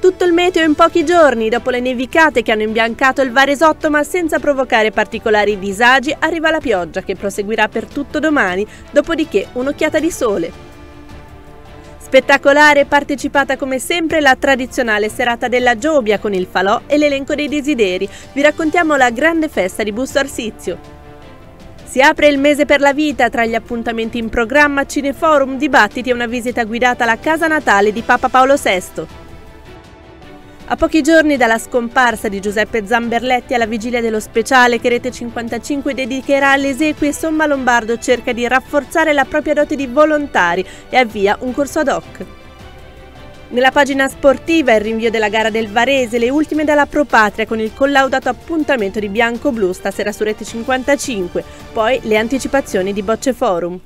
Tutto il meteo in pochi giorni, dopo le nevicate che hanno imbiancato il Varesotto ma senza provocare particolari disagi, arriva la pioggia che proseguirà per tutto domani, dopodiché un'occhiata di sole. Spettacolare e partecipata come sempre la tradizionale serata della Giobia con il falò e l'elenco dei desideri. Vi raccontiamo la grande festa di Busto Arsizio. Si apre il mese per la vita, tra gli appuntamenti in programma Cineforum, dibattiti e una visita guidata alla casa natale di Papa Paolo VI. A pochi giorni dalla scomparsa di Giuseppe Zamberletti alla vigilia dello speciale che Rete 55 dedicherà alle esequie, Somma Lombardo cerca di rafforzare la propria dote di volontari e avvia un corso ad hoc. Nella pagina sportiva il rinvio della gara del Varese, le ultime dalla Pro Patria con il collaudato appuntamento di Bianco-Blu stasera su Rete 55, poi le anticipazioni di Bocce Forum.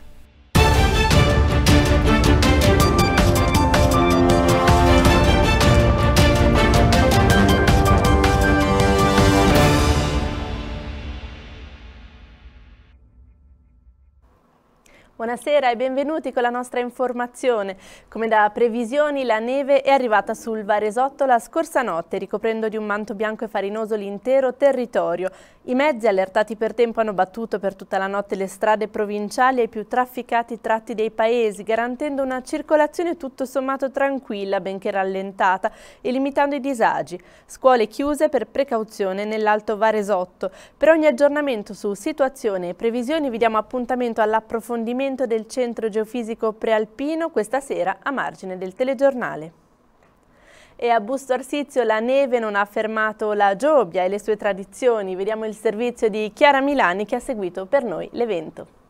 Buonasera e benvenuti con la nostra informazione. Come da previsioni la neve è arrivata sul Varesotto la scorsa notte, ricoprendo di un manto bianco e farinoso l'intero territorio. I mezzi allertati per tempo hanno battuto per tutta la notte le strade provinciali ai più trafficati tratti dei paesi, garantendo una circolazione tutto sommato tranquilla, benché rallentata, e limitando i disagi. Scuole chiuse per precauzione nell'Alto Varesotto. Per ogni aggiornamento su situazione e previsioni vi diamo appuntamento all'approfondimento appuntamento del Centro Geofisico Prealpino questa sera a margine del telegiornale. E a Busto Arsizio la neve non ha fermato la Giobia e le sue tradizioni. Vediamo il servizio di Chiara Milani che ha seguito per noi l'evento.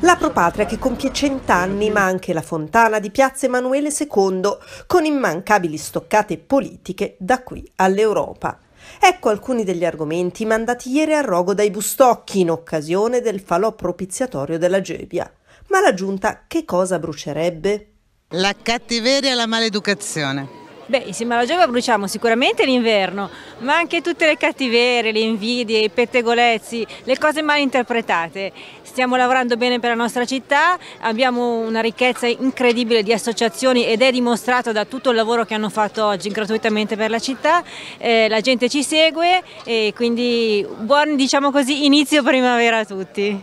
La Propatria che compie cent'anni, ma anche la fontana di Piazza Emanuele II, con immancabili stoccate politiche da qui all'Europa. Ecco alcuni degli argomenti mandati ieri a rogo dai Bustocchi in occasione del falò propiziatorio della Gebbia. Ma la giunta che cosa brucerebbe? La cattiveria e la maleducazione. Beh, insieme alla Giova bruciamo sicuramente l'inverno, ma anche tutte le cattiverie, le invidie, i pettegolezzi, le cose mal interpretate. Stiamo lavorando bene per la nostra città, abbiamo una ricchezza incredibile di associazioni ed è dimostrato da tutto il lavoro che hanno fatto oggi gratuitamente per la città. Eh, la gente ci segue e quindi buon diciamo così, inizio primavera a tutti.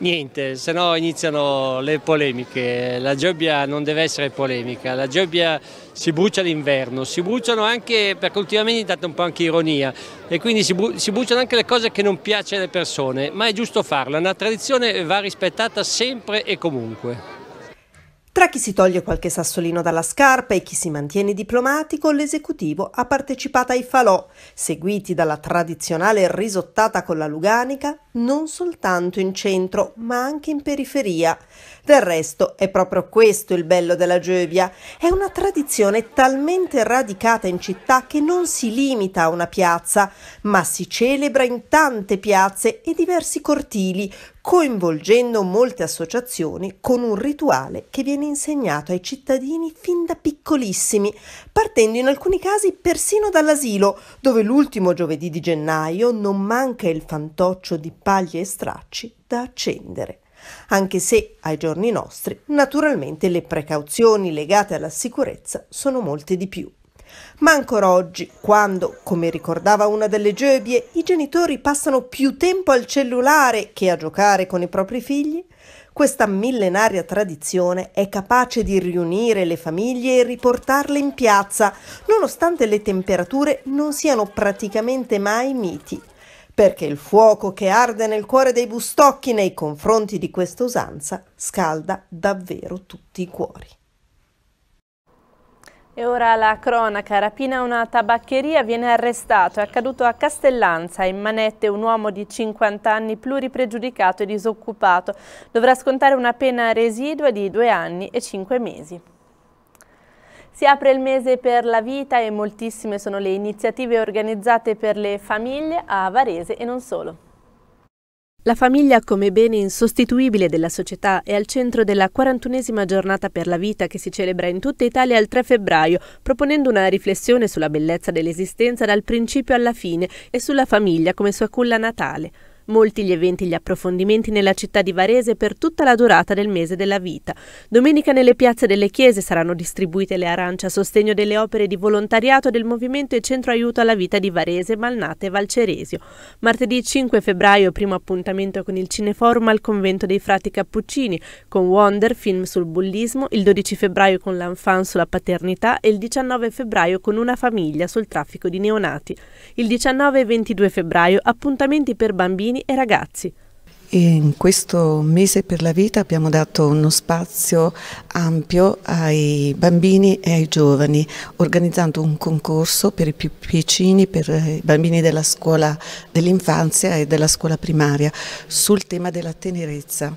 Niente, se no iniziano le polemiche. La Gebbia non deve essere polemica, la Gebbia si brucia d'inverno, si bruciano anche, perché ultimamente è stata un po' anche ironia, e quindi si, bru si bruciano anche le cose che non piacciono alle persone, ma è giusto farlo, una tradizione va rispettata sempre e comunque. Tra chi si toglie qualche sassolino dalla scarpa e chi si mantiene diplomatico, l'esecutivo ha partecipato ai falò, seguiti dalla tradizionale risottata con la luganica, non soltanto in centro, ma anche in periferia. Del resto è proprio questo il bello della Gebbia, è una tradizione talmente radicata in città che non si limita a una piazza, ma si celebra in tante piazze e diversi cortili, coinvolgendo molte associazioni con un rituale che viene insegnato ai cittadini fin da piccolissimi, partendo in alcuni casi persino dall'asilo, dove l'ultimo giovedì di gennaio non manca il fantoccio di paglie e stracci da accendere. Anche se ai giorni nostri naturalmente le precauzioni legate alla sicurezza sono molte di più. Ma ancora oggi, quando, come ricordava una delle Gebbie, i genitori passano più tempo al cellulare che a giocare con i propri figli, questa millenaria tradizione è capace di riunire le famiglie e riportarle in piazza, nonostante le temperature non siano praticamente mai miti, perché il fuoco che arde nel cuore dei bustocchi nei confronti di questa usanza scalda davvero tutti i cuori. E ora la cronaca, rapina una tabaccheria, viene arrestato, è accaduto a Castellanza, in manette un uomo di 50 anni pluripregiudicato e disoccupato, dovrà scontare una pena residua di due anni e cinque mesi. Si apre il mese per la vita e moltissime sono le iniziative organizzate per le famiglie a Varese e non solo. La famiglia come bene insostituibile della società è al centro della 41esima giornata per la vita che si celebra in tutta Italia il 3 febbraio, proponendo una riflessione sulla bellezza dell'esistenza dal principio alla fine e sulla famiglia come sua culla natale. Molti gli eventi e gli approfondimenti nella città di Varese per tutta la durata del mese della vita. Domenica nelle piazze delle chiese saranno distribuite le arance a sostegno delle opere di volontariato del Movimento e Centro Aiuto alla Vita di Varese, Malnate e Valceresio. Martedì 5 febbraio primo appuntamento con il Cineforum al convento dei frati Cappuccini, con Wonder, film sul bullismo, il 12 febbraio con l'Enfant sulla paternità e il 19 febbraio con Una famiglia sul traffico di neonati. Il 19 e 22 febbraio appuntamenti per bambini e ragazzi. In questo mese per la vita abbiamo dato uno spazio ampio ai bambini e ai giovani, organizzando un concorso per i più piccini, per i bambini della scuola dell'infanzia e della scuola primaria, sul tema della tenerezza.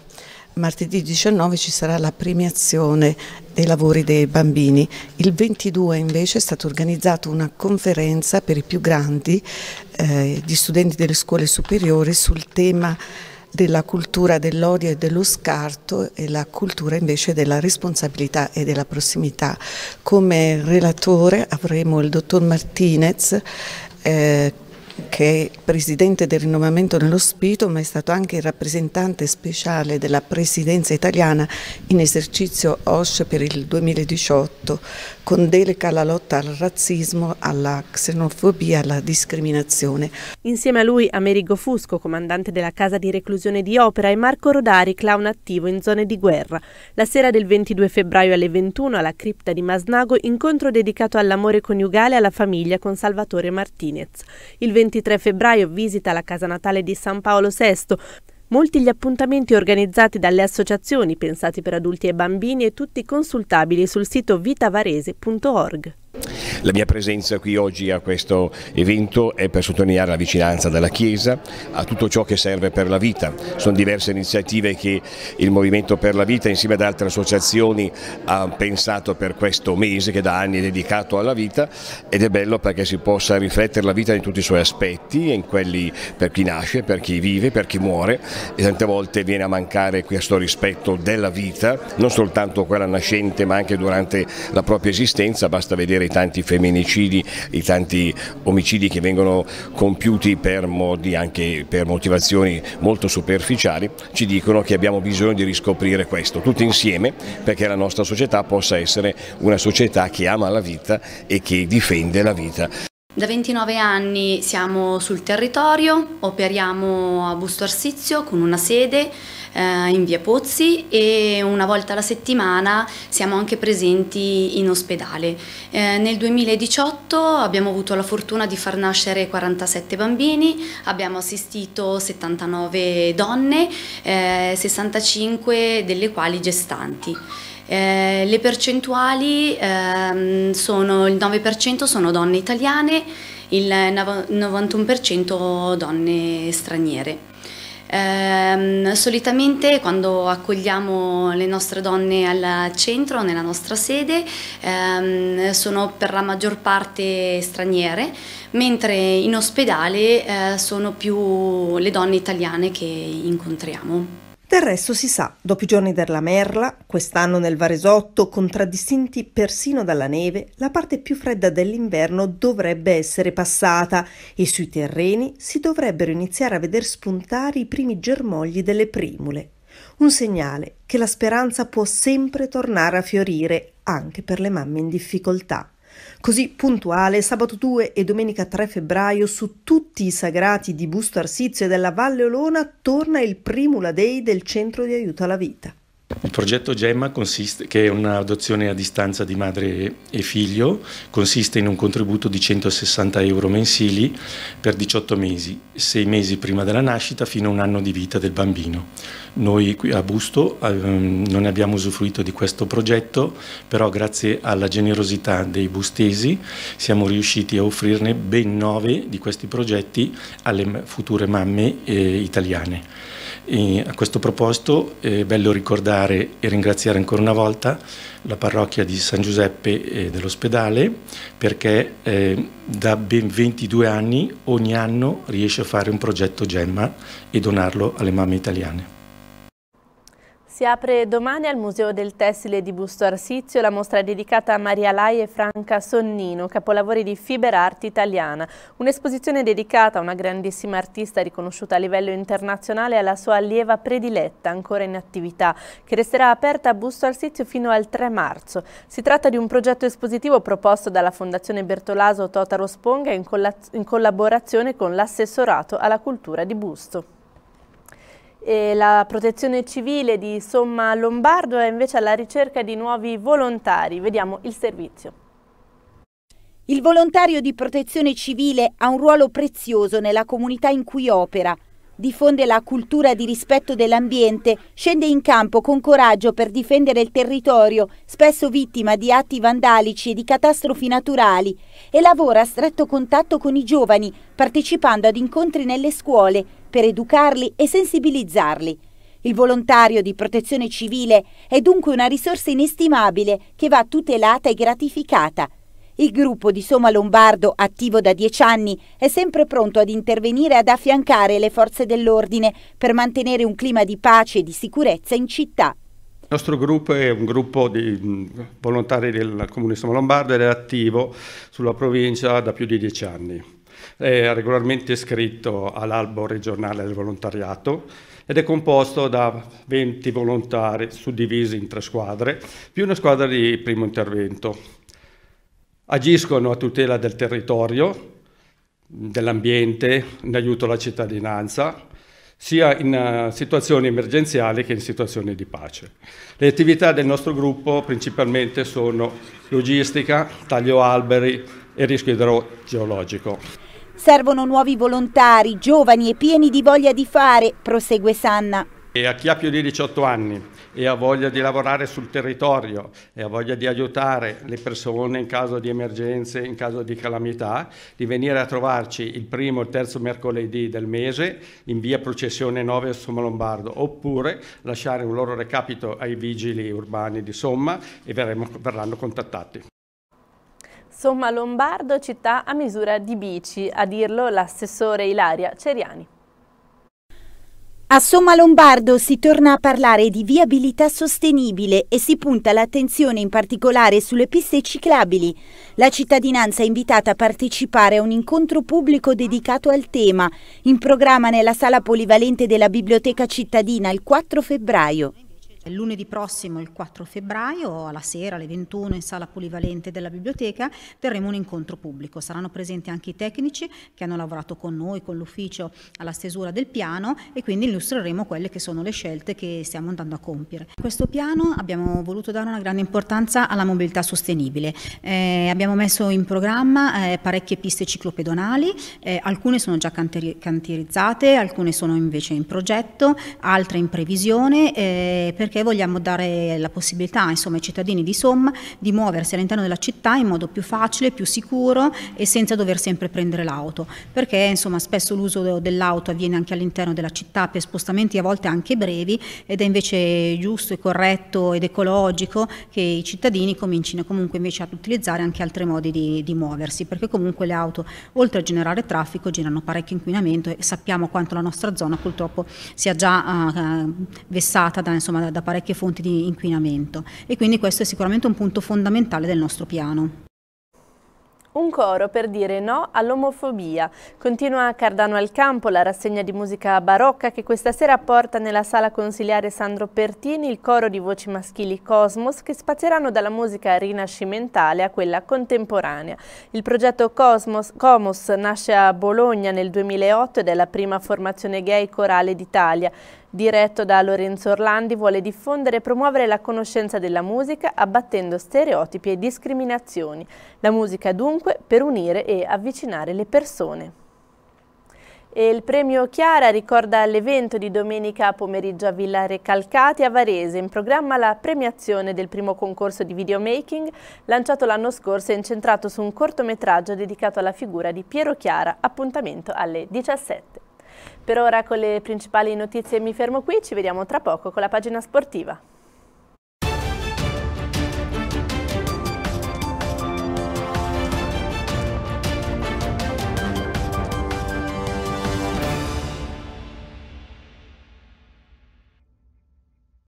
Martedì 19 ci sarà la premiazione dei lavori dei bambini. Il 22 invece è stata organizzata una conferenza per i più grandi, eh, di studenti delle scuole superiori, sul tema della cultura dell'odio e dello scarto e la cultura invece della responsabilità e della prossimità. Come relatore avremo il dottor Martinez eh, che è presidente del rinnovamento nello spirito, ma è stato anche il rappresentante speciale della presidenza italiana in esercizio OSCE per il 2018, con delega alla lotta al razzismo, alla xenofobia alla discriminazione. Insieme a lui Amerigo Fusco, comandante della casa di reclusione di Opera, e Marco Rodari, clown attivo in zone di guerra. La sera del 22 febbraio alle 21 alla cripta di Masnago, incontro dedicato all'amore coniugale e alla famiglia con Salvatore Martinez. Il 23 febbraio visita la casa natale di San Paolo VI, Molti gli appuntamenti organizzati dalle associazioni pensati per adulti e bambini e tutti consultabili sul sito vitavarese.org. La mia presenza qui oggi a questo evento è per sottolineare la vicinanza della Chiesa a tutto ciò che serve per la vita. Sono diverse iniziative che il Movimento per la Vita insieme ad altre associazioni ha pensato per questo mese che da anni è dedicato alla vita ed è bello perché si possa riflettere la vita in tutti i suoi aspetti, in quelli per chi nasce, per chi vive, per chi muore e tante volte viene a mancare questo rispetto della vita, non soltanto quella nascente ma anche durante la propria esistenza, basta vedere vedere i tanti femminicidi, i tanti omicidi che vengono compiuti per, modi, anche per motivazioni molto superficiali, ci dicono che abbiamo bisogno di riscoprire questo, tutti insieme, perché la nostra società possa essere una società che ama la vita e che difende la vita. Da 29 anni siamo sul territorio, operiamo a Busto Arsizio con una sede eh, in via Pozzi e una volta alla settimana siamo anche presenti in ospedale. Eh, nel 2018 abbiamo avuto la fortuna di far nascere 47 bambini, abbiamo assistito 79 donne, eh, 65 delle quali gestanti. Eh, le percentuali ehm, sono il 9% sono donne italiane, il 91% donne straniere. Eh, solitamente quando accogliamo le nostre donne al centro, nella nostra sede, ehm, sono per la maggior parte straniere, mentre in ospedale eh, sono più le donne italiane che incontriamo. Del resto si sa, dopo i giorni della merla, quest'anno nel Varesotto, contraddistinti persino dalla neve, la parte più fredda dell'inverno dovrebbe essere passata e sui terreni si dovrebbero iniziare a veder spuntare i primi germogli delle primule. Un segnale che la speranza può sempre tornare a fiorire anche per le mamme in difficoltà. Così puntuale sabato 2 e domenica 3 febbraio su tutti i sagrati di Busto Arsizio e della Valle Olona torna il Primula Day del Centro di Aiuto alla Vita. Il progetto Gemma, consiste, che è un'adozione a distanza di madre e figlio, consiste in un contributo di 160 euro mensili per 18 mesi, 6 mesi prima della nascita fino a un anno di vita del bambino. Noi qui a Busto ehm, non abbiamo usufruito di questo progetto, però grazie alla generosità dei bustesi siamo riusciti a offrirne ben 9 di questi progetti alle future mamme eh, italiane. E a questo proposito è bello ricordare e ringraziare ancora una volta la parrocchia di San Giuseppe eh, dell'ospedale perché eh, da ben 22 anni ogni anno riesce a fare un progetto Gemma e donarlo alle mamme italiane. Si apre domani al Museo del Tessile di Busto Arsizio la mostra dedicata a Maria Lai e Franca Sonnino, capolavori di fiber art italiana. Un'esposizione dedicata a una grandissima artista riconosciuta a livello internazionale e alla sua allieva prediletta, ancora in attività, che resterà aperta a Busto Arsizio fino al 3 marzo. Si tratta di un progetto espositivo proposto dalla Fondazione Bertolaso Totaro Sponga in, in collaborazione con l'assessorato alla cultura di Busto. E la protezione civile di Somma Lombardo è invece alla ricerca di nuovi volontari. Vediamo il servizio. Il volontario di protezione civile ha un ruolo prezioso nella comunità in cui opera. Diffonde la cultura di rispetto dell'ambiente, scende in campo con coraggio per difendere il territorio, spesso vittima di atti vandalici e di catastrofi naturali, e lavora a stretto contatto con i giovani, partecipando ad incontri nelle scuole per educarli e sensibilizzarli. Il volontario di protezione civile è dunque una risorsa inestimabile che va tutelata e gratificata. Il gruppo di Soma Lombardo, attivo da dieci anni, è sempre pronto ad intervenire e ad affiancare le forze dell'ordine per mantenere un clima di pace e di sicurezza in città. Il nostro gruppo è un gruppo di volontari del Comune Soma Lombardo ed è attivo sulla provincia da più di dieci anni è regolarmente iscritto all'albo regionale del volontariato ed è composto da 20 volontari suddivisi in tre squadre, più una squadra di primo intervento. Agiscono a tutela del territorio, dell'ambiente, in aiuto alla cittadinanza, sia in uh, situazioni emergenziali che in situazioni di pace. Le attività del nostro gruppo principalmente sono logistica, taglio alberi e rischio idrogeologico. Servono nuovi volontari, giovani e pieni di voglia di fare, prosegue Sanna. E a chi ha più di 18 anni e ha voglia di lavorare sul territorio e ha voglia di aiutare le persone in caso di emergenze, in caso di calamità, di venire a trovarci il primo e il terzo mercoledì del mese in via Processione 9 a Somma Lombardo oppure lasciare un loro recapito ai vigili urbani di Somma e verremo, verranno contattati. Somma Lombardo, città a misura di bici, a dirlo l'assessore Ilaria Ceriani. A Somma Lombardo si torna a parlare di viabilità sostenibile e si punta l'attenzione in particolare sulle piste ciclabili. La cittadinanza è invitata a partecipare a un incontro pubblico dedicato al tema, in programma nella sala polivalente della Biblioteca cittadina il 4 febbraio. Lunedì prossimo, il 4 febbraio, alla sera alle 21 in sala polivalente della biblioteca, terremo un incontro pubblico. Saranno presenti anche i tecnici che hanno lavorato con noi, con l'ufficio alla stesura del piano e quindi illustreremo quelle che sono le scelte che stiamo andando a compiere. In questo piano abbiamo voluto dare una grande importanza alla mobilità sostenibile. Eh, abbiamo messo in programma eh, parecchie piste ciclopedonali, eh, alcune sono già cantieri cantierizzate, alcune sono invece in progetto, altre in previsione eh, per perché vogliamo dare la possibilità insomma, ai cittadini di Somma di muoversi all'interno della città in modo più facile, più sicuro e senza dover sempre prendere l'auto, perché insomma, spesso l'uso dell'auto avviene anche all'interno della città per spostamenti a volte anche brevi ed è invece giusto e corretto ed ecologico che i cittadini comincino comunque invece ad utilizzare anche altri modi di, di muoversi, perché comunque le auto oltre a generare traffico generano parecchio inquinamento e sappiamo quanto la nostra zona purtroppo sia già uh, vessata da, insomma, da da parecchie fonti di inquinamento e quindi questo è sicuramente un punto fondamentale del nostro piano. Un coro per dire no all'omofobia. Continua a Cardano al Campo la rassegna di musica barocca che questa sera porta nella sala consiliare Sandro Pertini il coro di voci maschili Cosmos che spazieranno dalla musica rinascimentale a quella contemporanea. Il progetto Cosmos, Comos nasce a Bologna nel 2008 ed è la prima formazione gay corale d'Italia diretto da Lorenzo Orlandi, vuole diffondere e promuovere la conoscenza della musica abbattendo stereotipi e discriminazioni. La musica dunque per unire e avvicinare le persone. E il premio Chiara ricorda l'evento di domenica pomeriggio a Villa Recalcati a Varese. In programma la premiazione del primo concorso di videomaking lanciato l'anno scorso e incentrato su un cortometraggio dedicato alla figura di Piero Chiara. Appuntamento alle 17. Per ora con le principali notizie mi fermo qui, ci vediamo tra poco con la pagina sportiva.